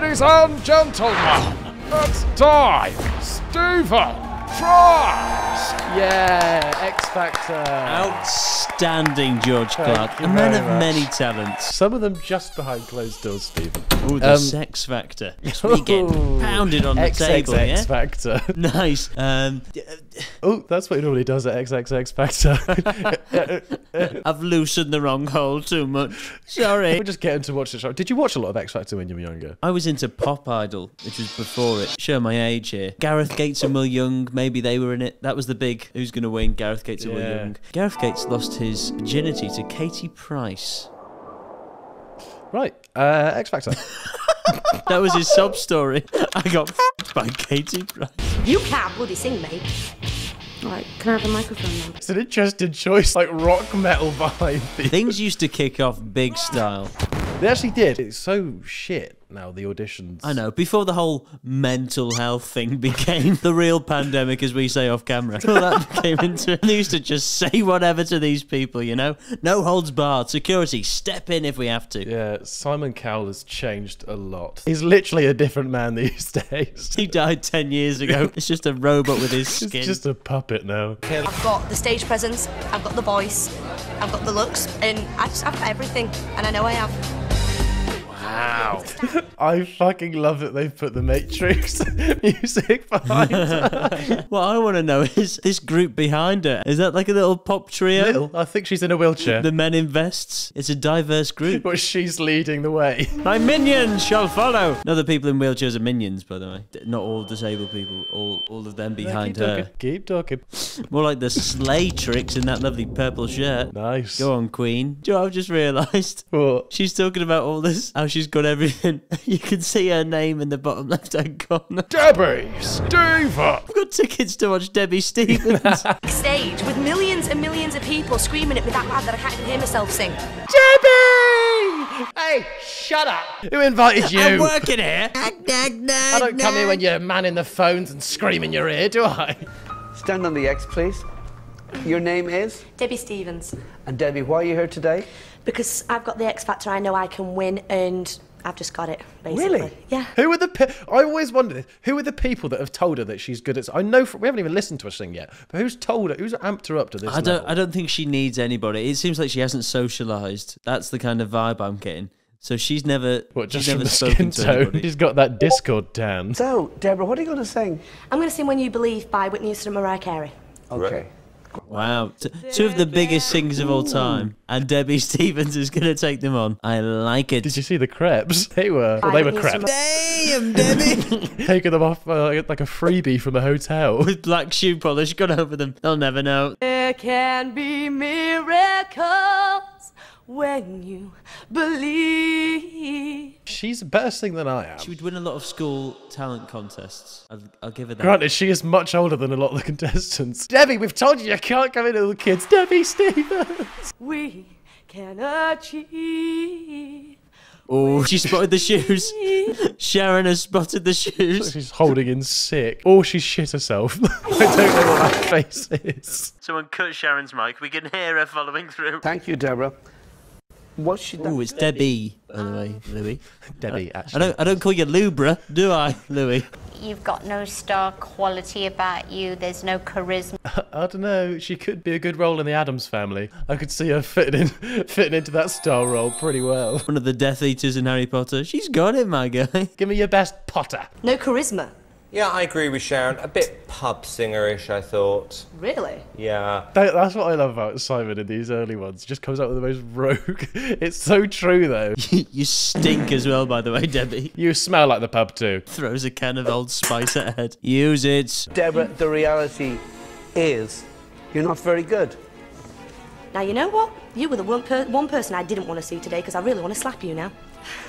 Ladies and gentlemen, it's time. Stephen Frost. Yeah, X Factor. Outstanding, George Clarke. A man of much. many talents. Some of them just behind closed doors, Stephen. Ooh, the Um, sex factor. This weekend, Ooh, pounded on the XXX table, yeah? Factor. Nice. Um, oh, that's what he normally does at XXX Factor. I've loosened the wrong hole too much. Sorry. We're just getting to watch the show. Did you watch a lot of X Factor when you were younger? I was into Pop Idol, which was before it. Show my age here. Gareth Gates and Will Young, maybe they were in it. That was the big who's going to win, Gareth Gates or Will Young. Gareth Gates lost his virginity to Katie Price. Right, uh, X Factor. That was his sub story. I got f***ed by Katie Price. You can't bloody sing, mate. All right, can I have a microphone now? it's an interesting choice, like rock metal vibe. Things used to kick off big style. They actually did. It's so shit now, the auditions. I know, before the whole mental health thing became the real pandemic, as we say off camera. All that came into it. They used to just say whatever to these people, you know? No holds barred. Security, step in if we have to. Yeah, Simon Cowell has changed a lot. He's literally a different man these days. He died 10 years ago. It's just a robot with his He's skin. just a puppet now. I've got the stage presence, I've got the voice, I've got the looks, and I just have got everything, and I know I have. Wow. I fucking love that they've put the Matrix music behind her. What I want to know is this group behind her. Is that like a little pop trio? Little, I think she's in a wheelchair. The Men Invests. It's a diverse group. but she's leading the way. My minions shall follow. No, the people in wheelchairs are minions, by the way. Not all disabled people. All, all of them behind Keep her. talking. Keep talking. More like the sleigh tricks in that lovely purple shirt. Nice. Go on, Queen. Do you know what I've just realised? What? She's talking about all this, how she's got everything. You can see her name in the bottom left hand corner. Debbie, Stephens! I've got tickets to watch Debbie Stephens. Stage with millions and millions of people screaming at me that loud that I can't even hear myself sing. Debbie! Hey, shut up. Who invited you? I'm working here. I don't come here when you're manning the phones and screaming your ear, do I? Stand on the X, please. Your name is? Debbie Stephens. And Debbie, why are you here today? Because I've got the X Factor, I know I can win, and I've just got it, basically. Really? Yeah. Who are the pe- I always wonder this. Who are the people that have told her that she's good at? I know for, we haven't even listened to her sing yet, but who's told her? Who's amped her up to this? I don't. level? I don't think she needs anybody. It seems like she hasn't socialised. That's the kind of vibe I'm getting. So she's never. What, just she's from never the spoken skin to tone? anybody. She's got that Discord tan. So, Deborah, what are you going to sing? I'm going to sing When You Believe by Whitney Houston and Mariah Carey. Okay. Wow, T- two of the biggest singers of all time, and Debbie Stephens is going to take them on. I like it. Did you see the crepes? They were. Well, they were Whitney crepes. Damn, Debbie! Taking them off uh, like a freebie from a hotel. With black shoe polish gone over them. They'll never know. There can be miracles when you believe. She's a better singer than I am. She would win a lot of school talent contests. I'll, I'll give her that. Granted, she is much older than a lot of the contestants. Debbie, we've told you you can't come in with the kids. Debbie Stephens. We can achieve. Oh, she spotted the shoes. Sharon has spotted the shoes. She's holding in sick. Or she's shit herself. I don't know what that face is. Someone cut Sharon's mic. We can hear her following through. Thank you, Deborah. What's she done? Oh, it's Debbie, by the way, ah. Louis. Debbie, actually. I actually. don't, I don't call you Lubra, do I, Louis? You've got no star quality about you. There's no charisma. I don't know. She could be a good role in the Addams family. I could see her fitting in, fitting into that star role pretty well. One of the Death Eaters in Harry Potter. She's got it, my guy. Give me your best Potter. No charisma. Yeah, I agree with Sharon. A bit pub singerish, I thought. Really? Yeah. That, that's what I love about Simon in these early ones. Just comes out with the most rogue. It's so true though. you stink as well, by the way, Debbie. You smell like the pub too. Throws a can of Old Spice at her head. Use it. Deborah, the reality is you're not very good. Now, you know what? You were the one, per- one person I didn't want to see today because I really want to slap you now.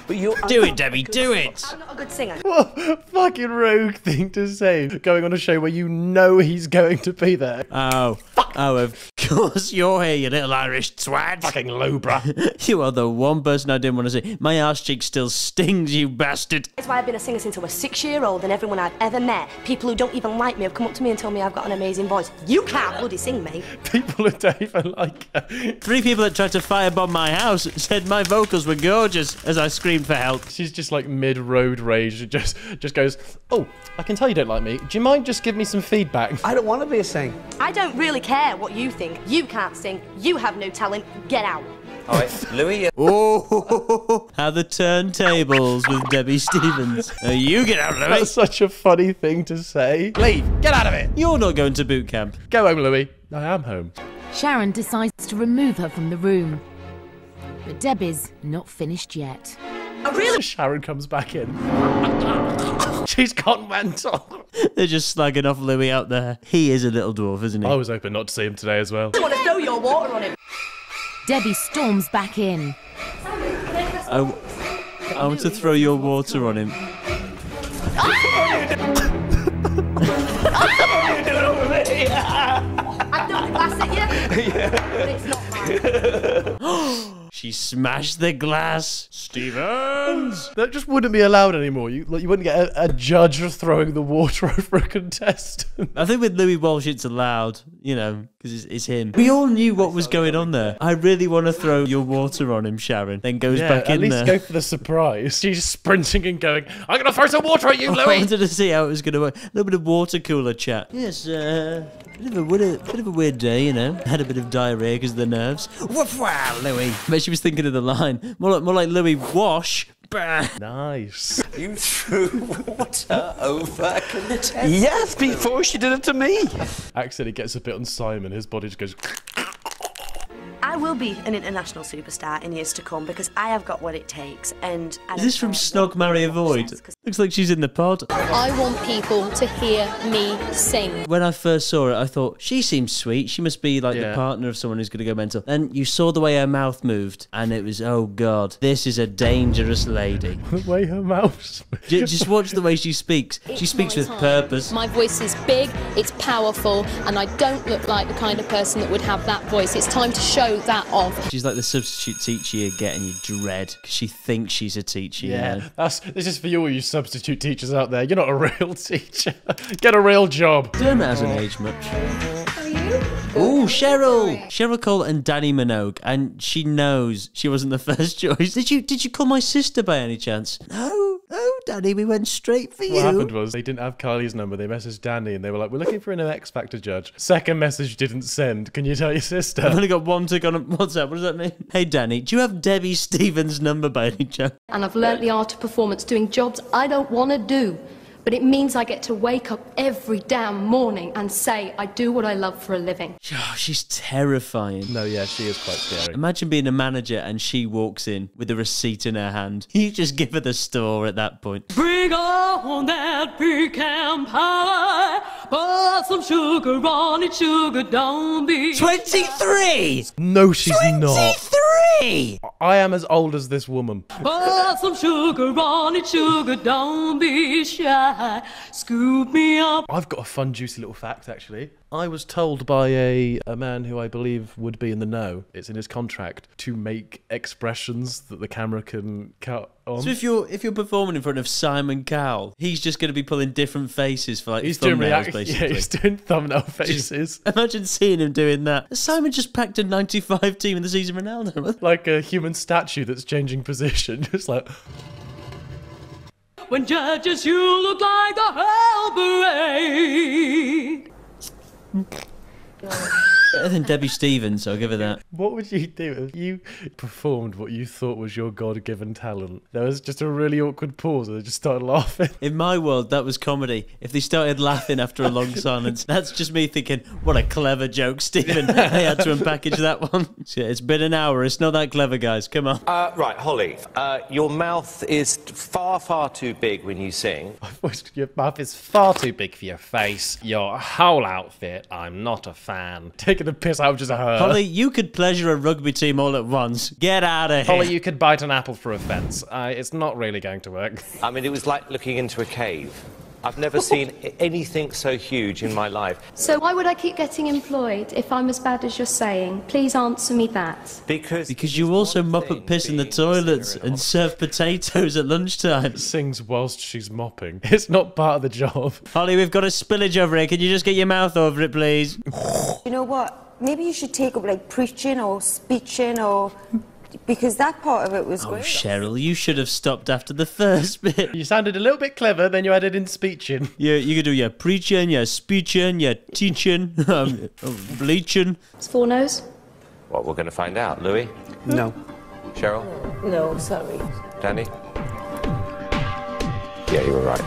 But you Do it, Debbie, do it. I'm not a good singer. What a fucking rogue thing to say. Going on a show where you know he's going to be there. Oh, oh, of course you're here, you little Irish twat. Fucking low, bruh. You are the one person I didn't want to see. My arse cheek still stings, you bastard. That's why I've been a singer since I was six year old, and everyone I've ever met, people who don't even like me, have come up to me and told me I've got an amazing voice. You can't bloody sing, mate. People who don't even like her. Three people that tried to firebomb my house said my vocals were gorgeous as I screamed for help. She's just like mid road rage. She just just goes, Oh, I can tell you don't like me. Do you mind just give me some feedback? I don't want to be a singer. I don't really care what you think. You can't sing. You have no talent. Get out. All right, Louis, Oh, how the turntables with Debbie Stephens. Now you get out, of Louis. That's such a funny thing to say. Leave. Get out of it. You're not going to boot camp. Go home, Louis. I am home. Sharon decides to remove her from the room. But Debbie's not finished yet. Sharon comes back in. She's gone mental. They're just slagging off Louis out there. He is a little dwarf, isn't he? I was hoping not to see him today as well. I want to throw your water on him. Debbie storms back in. I, I want to throw your water on him. I threw the glass at you. But it's not mine. She smashed the glass. Stephens! That just wouldn't be allowed anymore. You like, you wouldn't get a, a judge throwing the water over a contestant. I think with Louis Walsh it's allowed, you know, because it's, it's him. We all knew what was going on there. I really want to throw your water on him, Sharon. Then goes Yeah, back at in least there. go for the surprise. She's sprinting and going, I'm going to throw some water at you, Louis. I wanted to see how it was going to work. A little bit of water cooler chat. Yes, uh, bit of a weird, bit of a weird day, you know. Had a bit of diarrhea because of the nerves. Woof wow, Louis. But she was thinking of the line. More like, more like Louis Wash. Bah. Nice. you threw water over a contestant. Yes, before she did it to me. Accidentally gets a bit on Simon. His body just goes. I will be an international superstar in years to come because I have got what it takes. And I Is this from Snog what Marry Avoid? Looks like she's in the pod. I want people to hear me sing. When I first saw it, I thought she seems sweet. She must be like Yeah. the partner of someone who's going to go mental. Then you saw the way her mouth moved, and it was oh god, this is a dangerous lady. The way her mouth. Ju- Just watch the way she speaks. She speaks with time. purpose. My voice is big, it's powerful, and I don't look like the kind of person that would have that voice. It's time to show that off. She's like the substitute teacher you get and you dread because she thinks she's a teacher. you Yeah, know? that's this is for you, all you substitute teachers out there. You're not a real teacher. Get a real job. Dermot hasn't aged much. Oh, Cheryl! Cheryl Cole and Dannii Minogue, and she knows she wasn't the first choice. Did you? Did you call my sister by any chance? No, no, Dannii. We went straight for you. What happened was they didn't have Kylie's number. They messaged Dannii and they were like, "We're looking for an X Factor judge." Second message didn't send. Can you tell your sister? I've only got one tick on WhatsApp. What does that mean? Hey, Dannii, do you have Debbie Stephens' number by any chance? And I've learnt the art of performance doing jobs I don't want to do. But it means I get to wake up every damn morning and say I do what I love for a living. Oh, she's terrifying. No, yeah, she is quite scary. Imagine being a manager and she walks in with a receipt in her hand. You just give her the store at that point. Bring on that pecan pie. Put some sugar on it, sugar, don't be. 23! No, she's not. 23! I am as old as this woman. Put some sugar on it, sugar, don't be shy. Scoop me up. I've got a fun, juicy little fact, actually. I was told by a, a man who I believe would be in the know, it's in his contract, to make expressions that the camera can cut on. So if you're if you're performing in front of Simon Cowell, he's just going to be pulling different faces for like he's doing thumbnails, react- basically. Yeah, he's doing thumbnail faces. Imagine seeing him doing that. Simon just packed a 95 team in the season Ronaldo. like a human statue that's changing position. Just like, When judges, you look like the hell parade. Better than Debbie Stephens, I'll give her that. what would you do if you performed what you thought was your God given talent? There was just a really awkward pause and they just started laughing. In my world, that was comedy. If they started laughing after a long silence, that's just me thinking, what a clever joke, Stephen. I had to unpackage that one. It's been an hour. It's not that clever, guys. Come on. Uh, right, Holly, uh, your mouth is far, far too big when you sing. Your mouth is far too big for your face. Your whole outfit, I'm not a fan. Taking the piss out of just her. Holly, you could pleasure a rugby team all at once. Get out of here. Holly, you could bite an apple for offence. Uh, it's not really going to work. I mean, it was like looking into a cave. I've never seen anything so huge in my life. So why would I keep getting employed if I'm as bad as you're saying? Please answer me that. Because Because you also mop up piss in the toilets and serve potatoes at lunchtime. Sings whilst she's mopping. It's not part of the job. Holly, we've got a spillage over here. Can you just get your mouth over it, please? You know what? Maybe you should take up like preaching or speeching or because that part of it was Oh, great. Cheryl, you should have stopped after the first bit. You sounded a little bit clever, then you added in speeching. Yeah, you could do your preaching, your speeching, your teaching, um, bleaching. It's four no's. What, we're going to find out. Louis? No. Cheryl? No, sorry. Dannii? Yeah, you were right.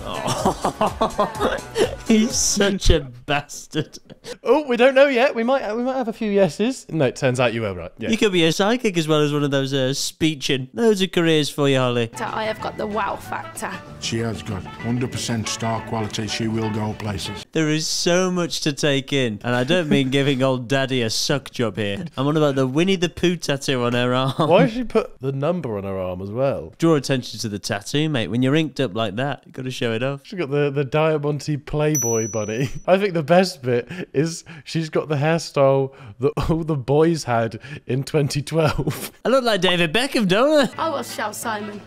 He's such a bastard. Oh, we don't know yet. We might we might have a few yeses. No, it turns out you were right. Yeah. You could be a psychic as well as one of those uh, speeching. Loads of careers for you, Holly. I have got the wow factor. She has got 100% star quality. She will go places. There is so much to take in, and I don't mean giving old daddy a suck job here. I'm on about the Winnie the Pooh tattoo on her arm. Why did she put the number on her arm as well? Draw attention to the tattoo, mate. When you're inked up like that, you've got to show it off. She's got the, the Diamante Playboy bunny. I think the best bit is she's got the hairstyle that all the boys had in 2012. I look like David Beckham, don't I? I will shout Simon.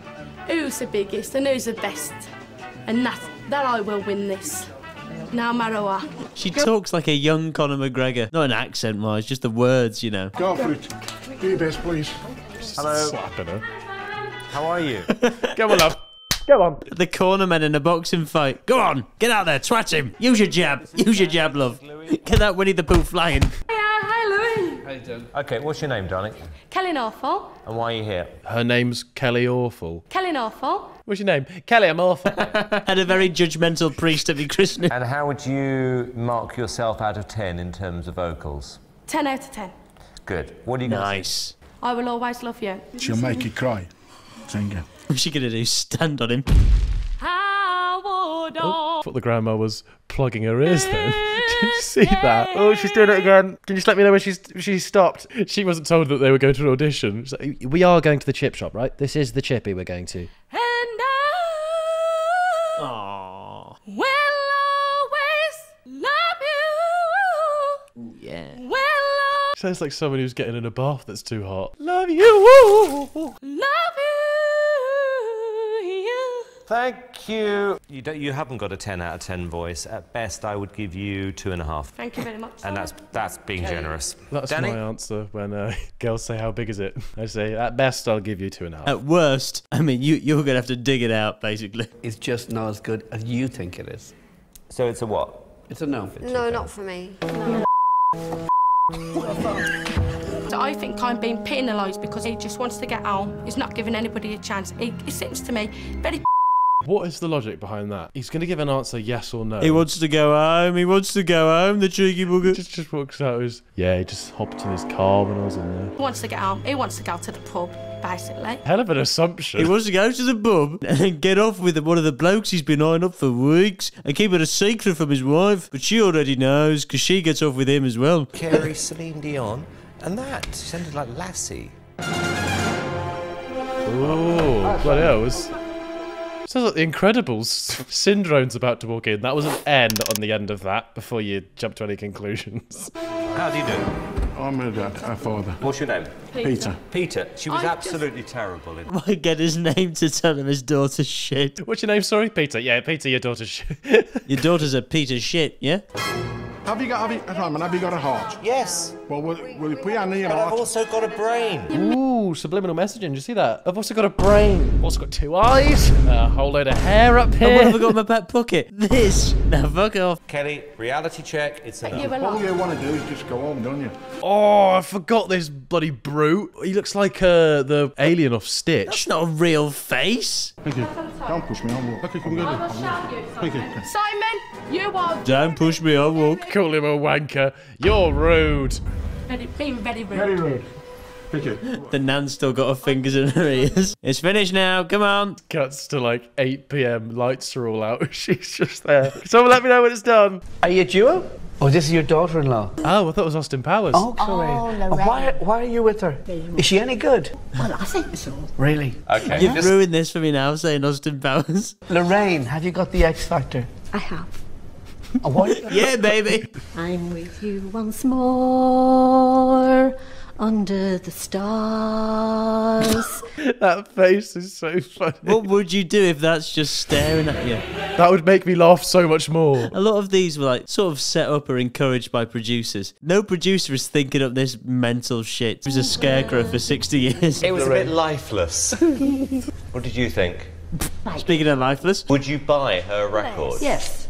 Who's the biggest and who's the best? And that, that I will win this. Now, matter what. She talks like a young Conor McGregor. Not an accent wise, just the words, you know. Go for it. Do your best, please. Hello. Slapping her. How are you? Go on, love. Go on. The corner men in a boxing fight. Go on, get out there, twat him. Use your jab. Use your jab, love. Get that Winnie the Pooh flying. Yeah, hi Louis. okay, what's your name, darling? Kelly Norfolk. And why are you here? Her name's Kelly Awful. Kelly Norfolk. What's your name? Kelly, I'm awful. Had a very judgmental priest at the christening. And how would you mark yourself out of 10 in terms of vocals? 10 out of 10. Good. What are you going to Nice. I will always love you. She'll make you cry. Sing it. What's she gonna do? Stand on him? Oh. I thought the grandma was plugging her ears then. Did you see that? Oh, she's doing it again. Can you just let me know when she's she stopped? She wasn't told that they were going to an audition. She's like, We are going to the chip shop, right? This is the chippy we're going to. And I Aww. will always love you. Yeah. Will Sounds like someone who's getting in a bath that's too hot. Love you. love you. Thank you. You, don't, you haven't got a 10 out of 10 voice. At best, I would give you two and a half. Thank you very much. And that's that's being generous. That's Dannii? my answer when uh, girls say, "How big is it?" I say, "At best, I'll give you two and a half." At worst, I mean, you you're gonna have to dig it out, basically. It's just not as good as you think it is. So it's a what? It's a no. No, not for me. So I think I'm being penalised because he just wants to get home. He's not giving anybody a chance. He, it seems to me very What is the logic behind that? He's going to give an answer yes or no. He wants to go home. He wants to go home. The cheeky bugger. just just walks out. As, yeah, he just hopped in his car when I was in there. He wants to get home. He wants to go to the pub, basically. Hell of an assumption. He wants to go to the pub and get off with one of the blokes he's been eyeing up for weeks and keep it a secret from his wife. But she already knows because she gets off with him as well. Carrie, Celine Dion, and that. She sounded like Lassie. Oh, bloody hell. It Was... Sounds like the Incredibles. Syndrome's about to walk in. That was an end on the end of that before you jump to any conclusions. How do you do? I'm her uh, dad, her father. What's your name? Peter. Peter. She was I just- absolutely terrible in. Might get his name to tell him his daughter's shit. What's your name? Sorry, Peter. Yeah, Peter, your daughter's shit. Your daughter's a Peter shit, yeah? Have you got, have you, have you got a heart? Yes, Well, we'll, we'll put your knee in but I've also got a brain. Ooh, subliminal messaging. Did you see that? I've also got a brain. Also got two eyes. A whole load of hair up here. And here. what have I got in my back pocket? This. Now fuck off. Kelly, reality check. It's a You All you want to do is just go home, don't you? Oh, I forgot this bloody brute. He looks like uh, the alien off Stitch. That's not a real face. Thank you. Don't push me, I'll walk. Okay, come I will on. shout you. Thank you. Simon, you are Don't push me, I'll walk. Call him a wanker. You're rude. very, very rude. Very rude. Thank you. The nan's still got her fingers in her ears. It's finished now, come on. Cuts to like 8 p.m. Lights are all out. She's just there. Someone let me know when it's done. Are you a duo? Oh, this is your daughter-in-law. Oh, I thought it was Austin Powers. Oh, sorry. Oh, oh why, why are you with her? Is she any good? Well, I think so. Really? Okay. You've ruined this for me now, saying Austin Powers. Lorraine, have you got the X Factor? I have. Oh, what? Yeah, baby. I'm with you once more under the stars. That face is so funny. What would you do if that's just staring at you? That would make me laugh so much more. A lot of these were like sort of set up or encouraged by producers. No producer is thinking up this mental shit. He was a scarecrow for 60 years. It was a bit lifeless. what did you think? Speaking of lifeless, Would you buy her record? Yes.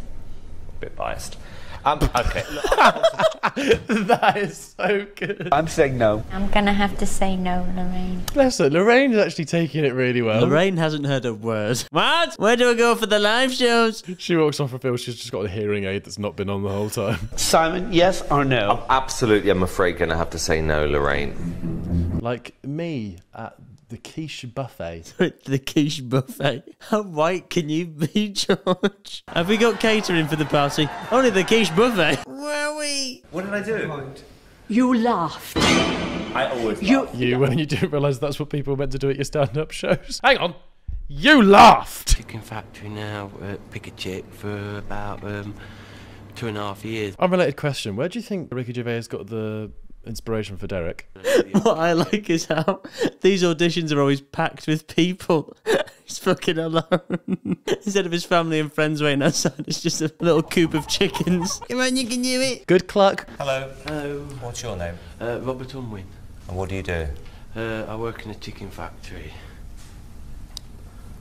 A bit biased. Um, okay. that is so good. I'm saying no. I'm gonna have to say no, Lorraine. Bless her. Lorraine's actually taking it really well. Lorraine hasn't heard a word. What? Where do I go for the live shows? She walks off a field. She's just got a hearing aid that's not been on the whole time. Simon, yes or no? Absolutely, I'm afraid going to have to say no, Lorraine. Like me at the quiche buffet. the quiche buffet. How white can you be, George? Have we got catering for the party? Only the quiche buffet. Where are we? What did I do? You laughed. I always You. You when you didn't realise that's what people were meant to do at your stand-up shows. Hang on. You laughed. Chicken factory now at Pick a Chick for about um, two and a half years. Unrelated question. Where do you think Ricky Gervais got the inspiration for Derek? What I like is how these auditions are always packed with people. He's fucking alone. Instead of his family and friends waiting outside, it's just a little coop of chickens. Come on, you can do it. Good cluck. Hello. Hello, What's your name? uh, Robert Unwin. And what do you do? Uh, I work in a chicken factory.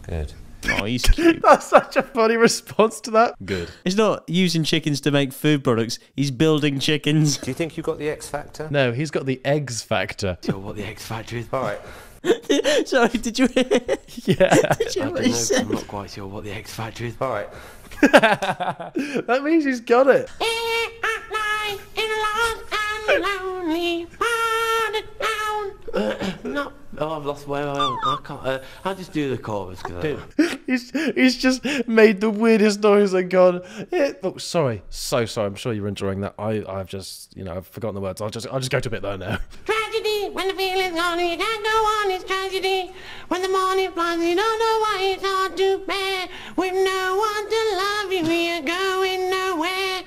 Good. Oh, he's cute. That's such a funny response to that. Good. He's not using chickens to make food products. He's building chickens. Do you think you got the X Factor? No, he's got the eggs factor. So what the X Factor is? All right. Sorry, did you hear? Yeah. Did you I don't know, I'm not quite sure what the X Factor is. All right. that means he's got it. no, oh, I've lost where I am. I can't. Uh, I'll just do the chorus. 'cause I- He's, he's just made the weirdest noise and gone. Yeah, oh, sorry, so sorry. I'm sure you're enjoying that. I, I've just, you know, I've forgotten the words. I'll just, I'll just go to a bit there now. Tragedy, when the feeling's gone and you can't go on, it's tragedy. When the morning flies, you don't know why it's hard to bear. With no one to love you, you're going nowhere.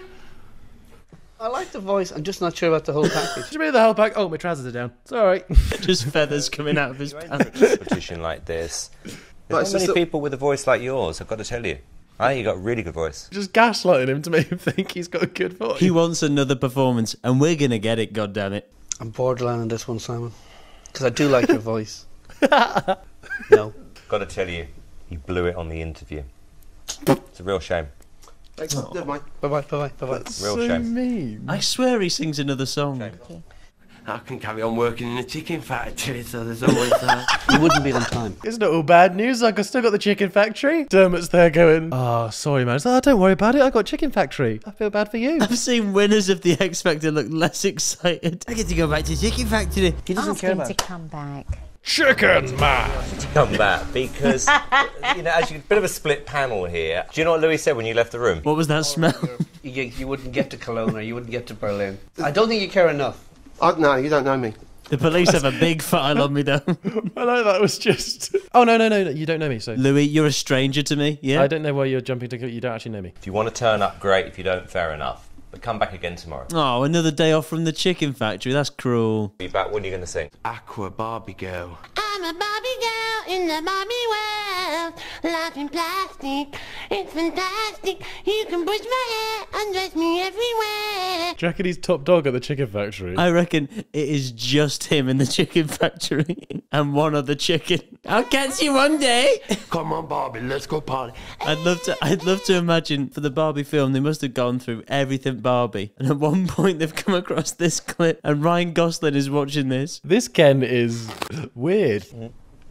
I like the voice. I'm just not sure about the whole package. Did you mean the whole pack? Oh, my trousers are down. It's all right. Just feathers coming out of his pants. competition like this. There's not many people with a voice like yours, I've got to tell you. I think you got a really good voice. just gaslighting him to make him think he's got a good voice. He wants another performance, and we're gonna get it. God damn it! I'm borderline on this one, Simon. Because I do like your voice. no. Got to tell you, you blew it on the interview. It's a real shame. Thanks. Never mind. Bye bye. Bye bye. Bye bye. Real so shame. mean. I swear he sings another song. I can carry on working in a chicken factory, so there's always that. You wouldn't be on time. It's not it all bad news. Like, I still got the chicken factory. Dermot's there going, oh, sorry, man. He's like, oh, don't worry about it. I got chicken factory. I feel bad for you. I've seen winners of the X Factor look less excited. I get to go back to Chicken Factory. He doesn't Ask care him about to come back. Chicken man. to come back because, you know, as you, a bit of a split panel here. Do you know what Louis said when you left the room? What was that oh, smell? You, you wouldn't get to Cologne or you wouldn't get to Berlin. I don't think you care enough. Oh, no, you don't know me. The police have a big file on me though. I know that was just. Oh, no, no, no. no, You don't know me, so. Louis, you're a stranger to me. Yeah. I don't know where you're jumping to. You don't actually know me. If you want to turn up, great. If you don't, fair enough. But come back again tomorrow. Oh, another day off from the chicken factory. That's cruel. Be back. What are you going to sing? Aqua Barbie girl. I'm a Barbie girl in the Barbie world. Life in plastic, it's fantastic. You can push my hair, undress me everywhere. Do you reckon he's top dog at the chicken factory? I reckon it is just him in the chicken factory and one other chicken. I'll catch you one day. Come on, Barbie, let's go party. I'd love to. I'd love to imagine for the Barbie film, they must have gone through everything Barbie, and at one point they've come across this clip, and Ryan Gosling is watching this. This Ken is weird.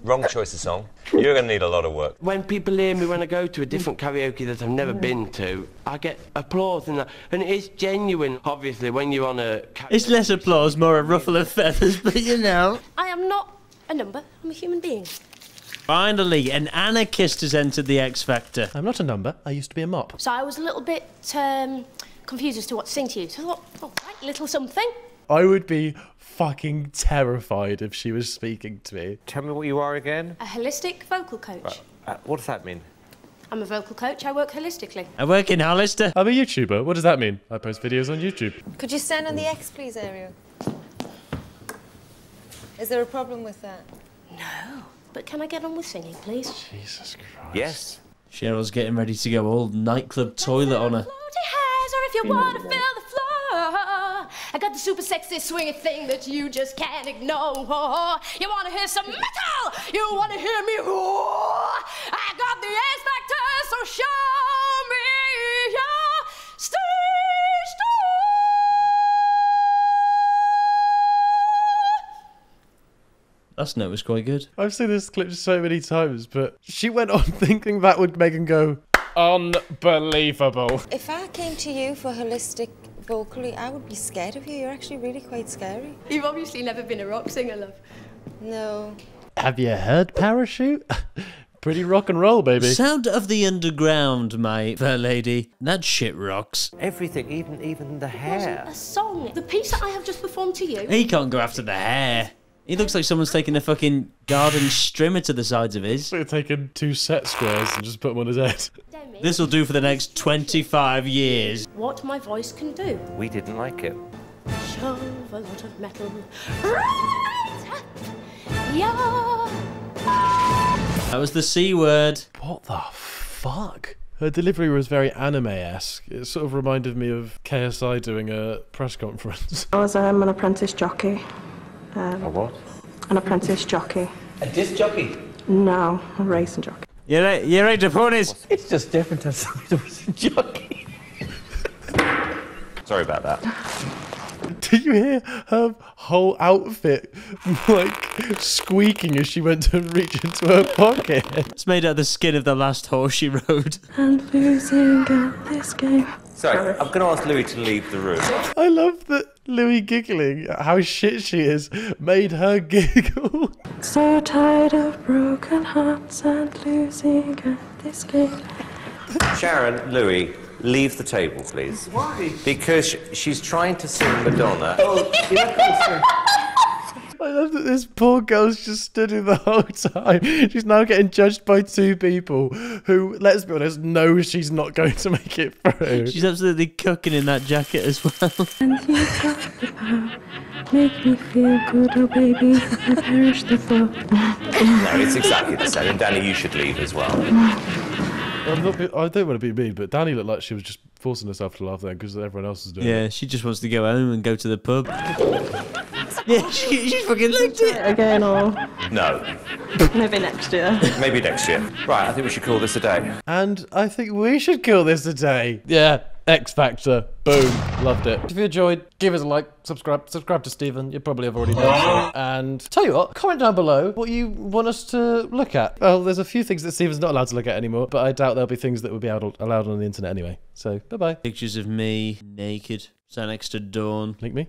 Wrong choice of song. You're going to need a lot of work. When people hear me when I go to a different karaoke that I've never been to, I get applause and that, and it is genuine. Obviously, when you're on a It's less applause, more a ruffle of feathers, but you know. I am not a number, I'm a human being. Finally, an anarchist has entered the X Factor. I'm not a number. I used to be a mop. So I was a little bit um, confused as to what to sing to you. So I thought, all right, little something. I would be fucking terrified if she was speaking to me. Tell me what you are again. A holistic vocal coach. Uh, what does that mean? I'm a vocal coach, I work holistically. I work in Hollister. I'm a YouTuber. What does that mean? I post videos on YouTube. Could you stand on the X, please, Ariel? Is there a problem with that? No. But can I get on with singing, please? Jesus Christ. Yes. Cheryl's getting ready to go all nightclub toilet on her. Hairs, or if you want to feel the floor. I got the super sexy swinging thing that you just can't ignore. You want to hear some metal? You want to hear me roar? I got the X Factor, so show me your stage Last note was quite good. I've seen this clip so many times, but she went on thinking that would make him go unbelievable. If I came to you for holistic vocally, I would be scared of you. You're actually really quite scary. You've obviously never been a rock singer, love. No. Have you heard Parachute? Pretty rock and roll, baby. Sound of the underground, my fair lady. That shit rocks. Everything, even even the hair. A song. The piece that I have just performed to you. He can't go after the hair. He looks like someone's taken a fucking garden strimmer to the sides of his. They've taken two set squares and just put them on his head. This will do for the next 25 years. What my voice can do. We didn't like it. Shove a lot of metal right up your That was the C word. What the fuck? Her delivery was very anime-esque. It sort of reminded me of KSI doing a press conference. I was um, an apprentice jockey. Um, A what? an apprentice jockey. A disc jockey? No, a racing jockey. You're right, you're right, ponies. It's just different to somebody who was a jockey. Sorry about that. Did you hear her whole outfit like squeaking as she went to reach into her pocket? It's made out of the skin of the last horse she rode. And losing at this game. Sorry, I'm going to ask Louis to leave the room. I love that Louis giggling at how shit she is made her giggle. So tired of broken hearts and losing at this game. Sharon, Louis, leave the table, please. Why? Because she's trying to sing Madonna. Oh, you're not going to I love that this poor girl's just stood in the whole time. She's now getting judged by two people who, let's be honest, know she's not going to make it through. She's absolutely cooking in that jacket as well. And you make me feel good, oh baby. I perish the thought. No, it's exactly the same. And Dannii, you should leave as well. I'm not I don't want to be mean, but Dannii looked like she was just forcing herself to laugh then because everyone else was doing Yeah, it. she just wants to go home and go to the pub. yeah, she, she fucking licked it. Again, or No, maybe next year. maybe next year. Right, I think we should call this a day. And I think we should kill this a day. Yeah, X Factor. Boom. Loved it. If you enjoyed, give us a like, subscribe, subscribe to Stephen. You probably have already done so. And tell you what, comment down below what you want us to look at. Well, there's a few things that Stephen's not allowed to look at anymore, but I doubt there'll be things that would be allowed allowed on the internet anyway. So, bye bye. Pictures of me naked, sat next to Dawn. Link me.